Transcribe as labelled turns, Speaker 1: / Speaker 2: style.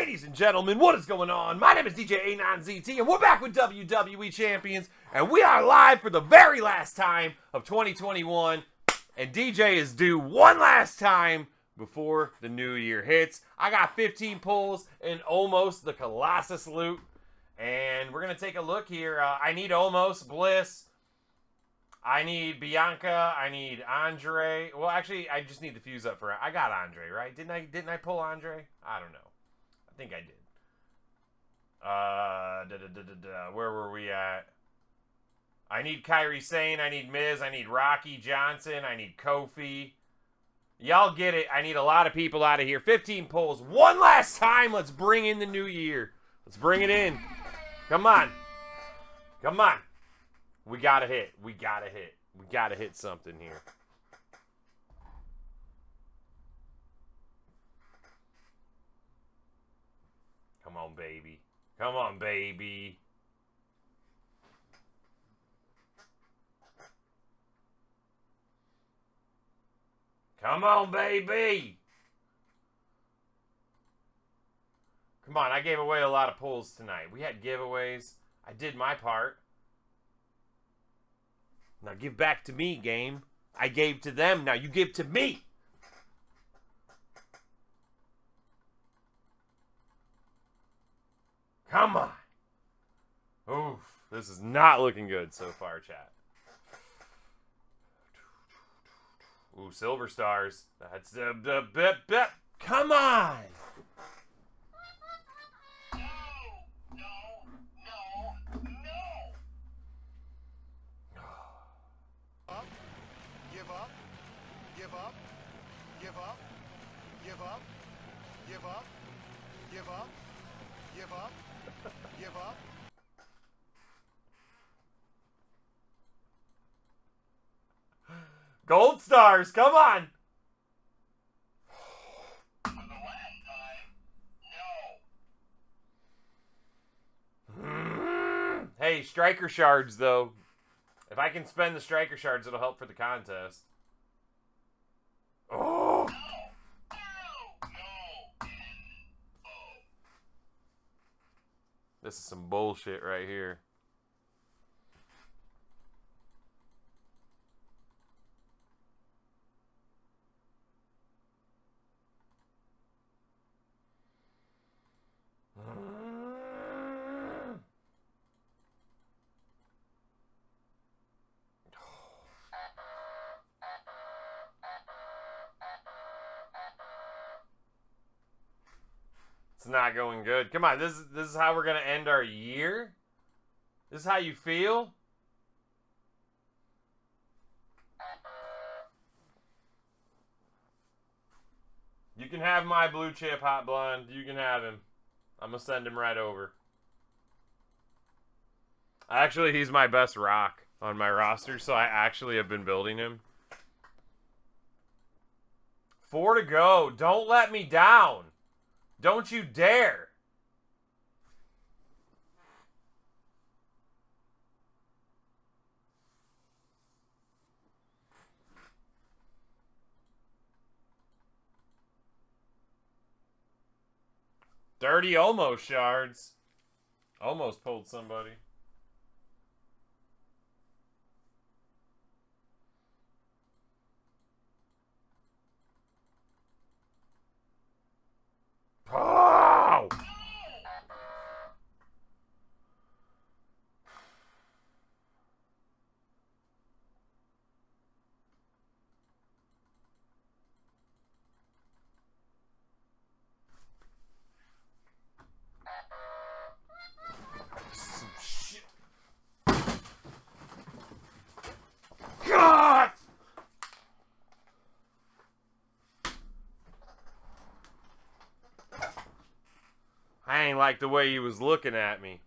Speaker 1: and gentlemen, what is going on? My name is DJ A9ZT, and we're back with WWE Champions, and we are live for the very last time of 2021. And DJ is due one last time before the new year hits. I got 15 pulls and Omos the Colossus loot, and we're gonna take a look here. Uh, I need Omos Bliss. I need Bianca. I need Andre. Well, actually, I just need the fuse up for. I got Andre, right? Didn't I? Didn't I pull Andre? I don't know. I think I did. Uh, da, da, da, where were we at? I need Kairi Sane. I need Miz. I need Rocky Johnson. I need Kofi. Y'all get it. I need a lot of people out of here. 15 pulls. One last time. Let's bring in the new year. Let's bring it in. Come on. Come on. We gotta hit. We gotta hit. We gotta hit something here. On, baby. Come on, baby. Come on, baby. Come on, I gave away a lot of pulls tonight. We had giveaways. I did my part. Now give back to me, game. I gave to them. Now you give to me. Come on. Oof. This is not looking good so far, chat. Ooh, silver stars. That's the the bit bit. Come on.
Speaker 2: Give up. Give up. Give up. Give up. Give up. Give up. Give up. Give up.
Speaker 1: Gold stars. Come on. Hey, striker shards though. If I can spend the striker shards, it'll help for the contest. This is some bullshit right here. It's not going good. Come on, this is this is how we're gonna end our year. This is how you feel. You can have my blue chip hot blonde. You can have him. I'm gonna send him right over. Actually, he's my best rock on my roster, so I actually have been building him. Four to go. Don't let me down. Don't you dare. Dirty Omos shards. Almost pulled somebody. ain't like the way he was looking at me.